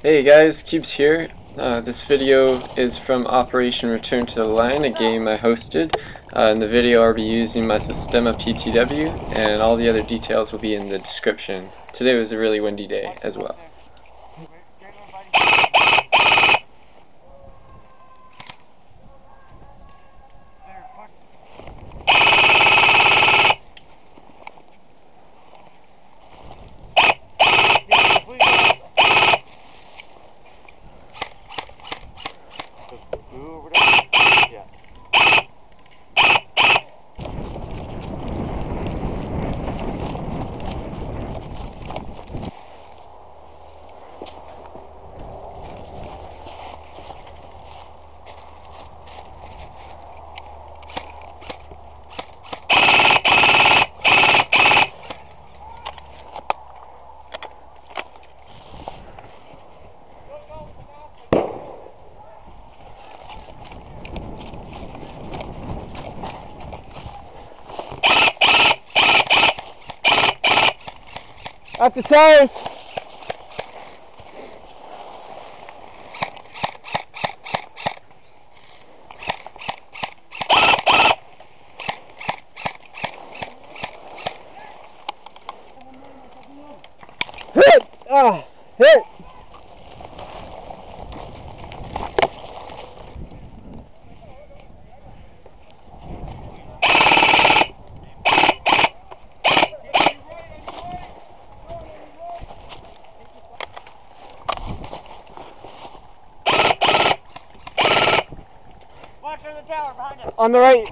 Hey guys, Cubes here. Uh, this video is from Operation Return to the Line, a game I hosted. Uh, in the video I'll be using my Systema PTW, and all the other details will be in the description. Today was a really windy day as well. Up the tires. Hit! Ah, hit! Watch for the tower behind us. On the right.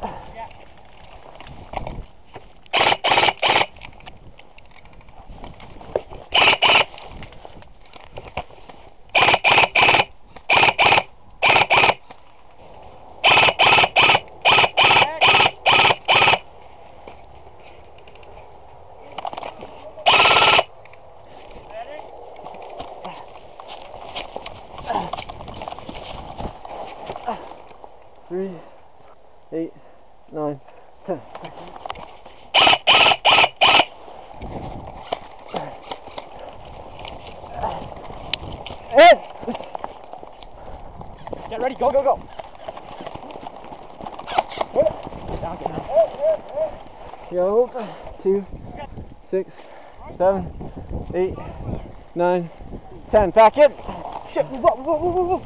Three, eight, Get ready, go, go, go. Yo, two, six, seven, eight, nine, ten. Back in. Shit, move up, move up, move up.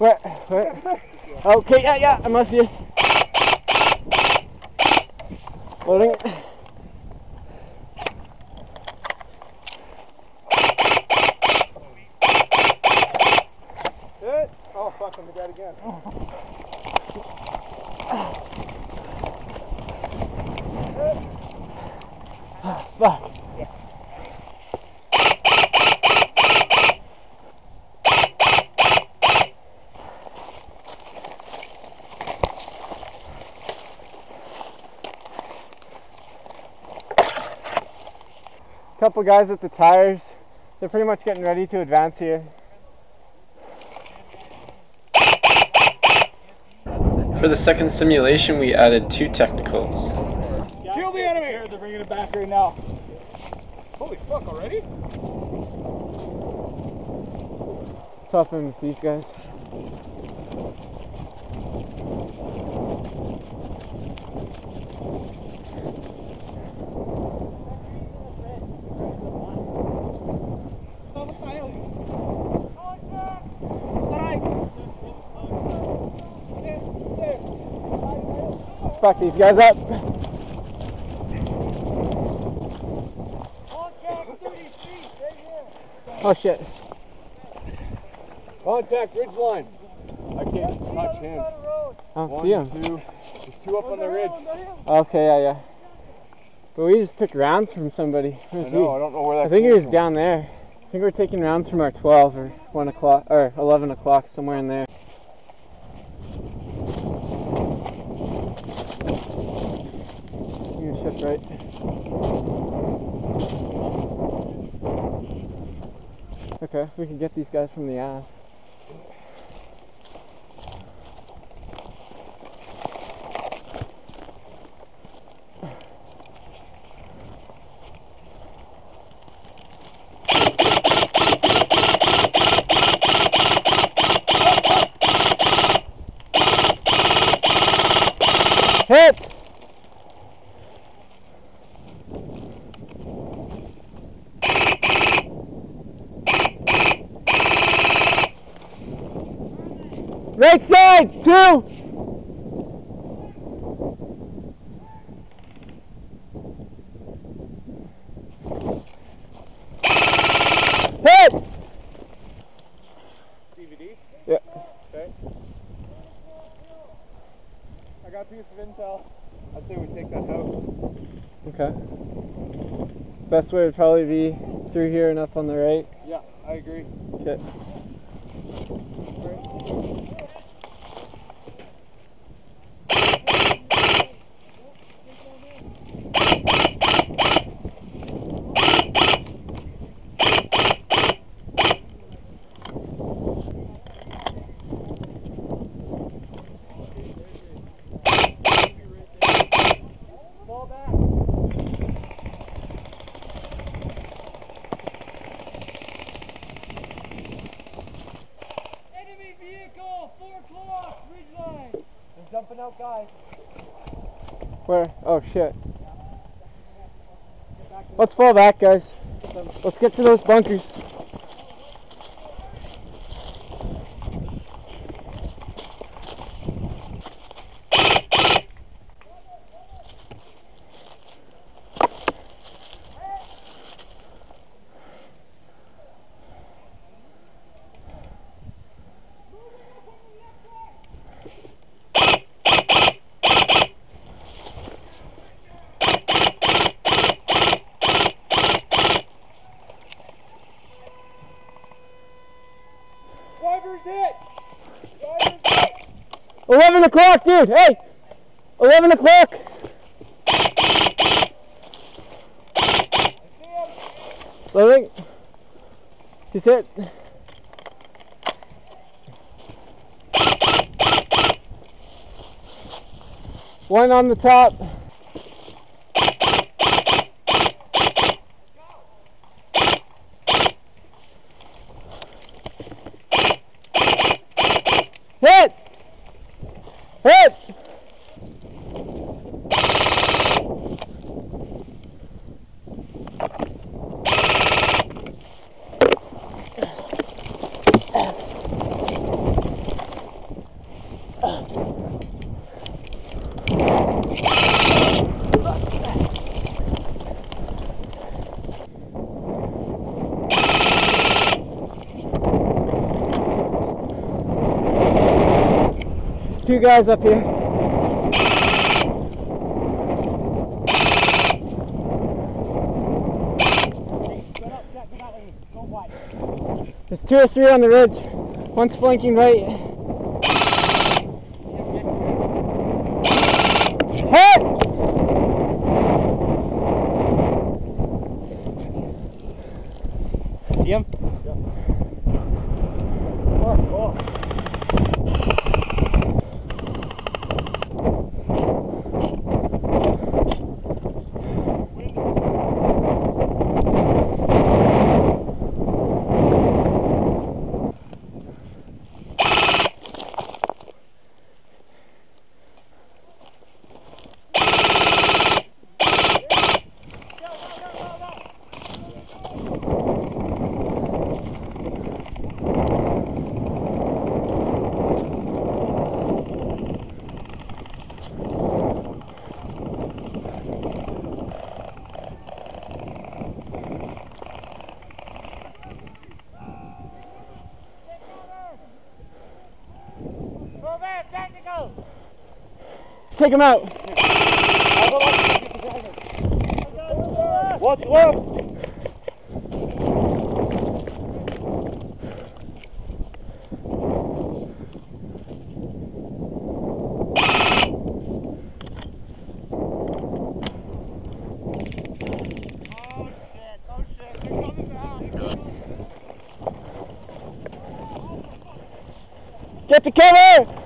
Where, where? Okay, yeah, yeah, I must be. Loading. Hit. Oh, fuck, I'm dead again. Fuck. Couple guys at the tires. They're pretty much getting ready to advance here. For the second simulation we added two technicals. Kill the enemy! They're bringing it back right now. Holy fuck, already? What's happening with these guys? Back these guys up. Oh shit. Contact ridge line. I can't touch him. I don't One, see him. two. There's two up on the ridge. Okay, yeah, yeah. But we just took rounds from somebody. I he? know, I don't know where that I think he was from. down there. I think we're taking rounds from our 12 or 1 o'clock or 11 o'clock, somewhere in there. if we can get these guys from the ass. Hit! Okay. Best way would probably be through here and up on the right. Yeah, I agree. Okay. Fall back. Enemy vehicle, 4 o'clock, ridgeline. They're jumping out, guys. Where? Oh shit. Let's fall back, guys. Let's get to those bunkers. 11 o'clock, dude. Hey! 11 o'clock. Loading. He's hit. One on the top. Hit! Hit! Two guys up here. Get up, Jack, get out of here. Go wide. There's two or three on the ridge. One's flanking right. Hit! See him? Go Take him out. What's left? Oh shit, oh shit, they're coming back. Get to cover!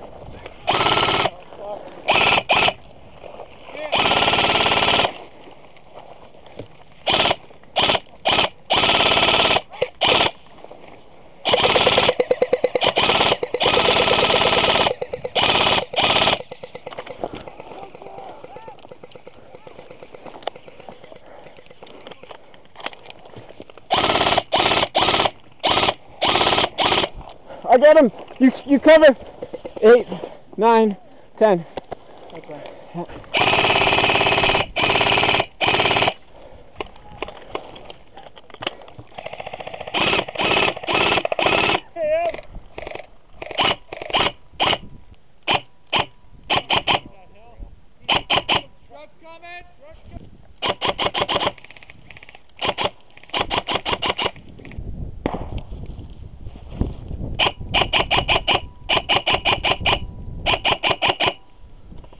I got him. You you cover. Eight, nine, ten.